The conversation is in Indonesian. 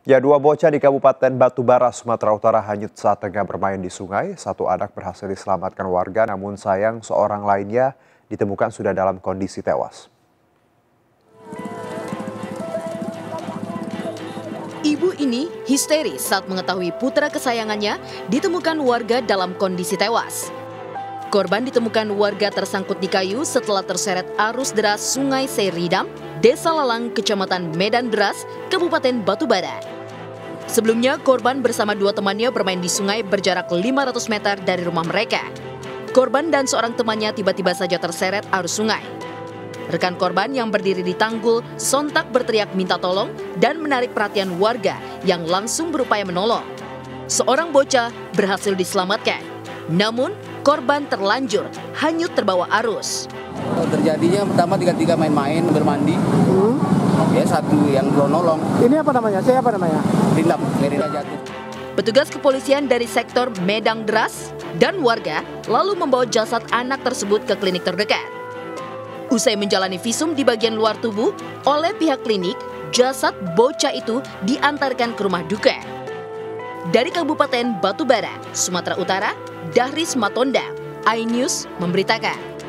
Ya, dua bocah di Kabupaten Batubara, Sumatera Utara hanyut saat tengah bermain di sungai. Satu anak berhasil diselamatkan warga, namun sayang seorang lainnya ditemukan sudah dalam kondisi tewas. Ibu ini histeris saat mengetahui putra kesayangannya ditemukan warga dalam kondisi tewas. Korban ditemukan warga tersangkut di kayu setelah terseret arus deras Sungai Seridam, Desa Lalang, Kecamatan Medan Deras, Kabupaten Batubara. Sebelumnya, korban bersama dua temannya bermain di sungai berjarak 500 meter dari rumah mereka. Korban dan seorang temannya tiba-tiba saja terseret arus sungai. Rekan korban yang berdiri di tanggul sontak berteriak minta tolong dan menarik perhatian warga yang langsung berupaya menolong. Seorang bocah berhasil diselamatkan, namun korban terlanjur hanyut terbawa arus. Terjadinya pertama tiga-tiga main-main bermandi, Hmm. ya satu yang belum nolong, Ini apa namanya? Saya apa namanya? rindam, Merina jatuh. Petugas kepolisian dari sektor Medang Deras dan warga lalu membawa jasad anak tersebut ke klinik terdekat. Usai menjalani visum di bagian luar tubuh oleh pihak klinik, jasad bocah itu diantarkan ke rumah duka. Dari Kabupaten Batubara, Sumatera Utara, Dahris Matonda, iNews memberitakan.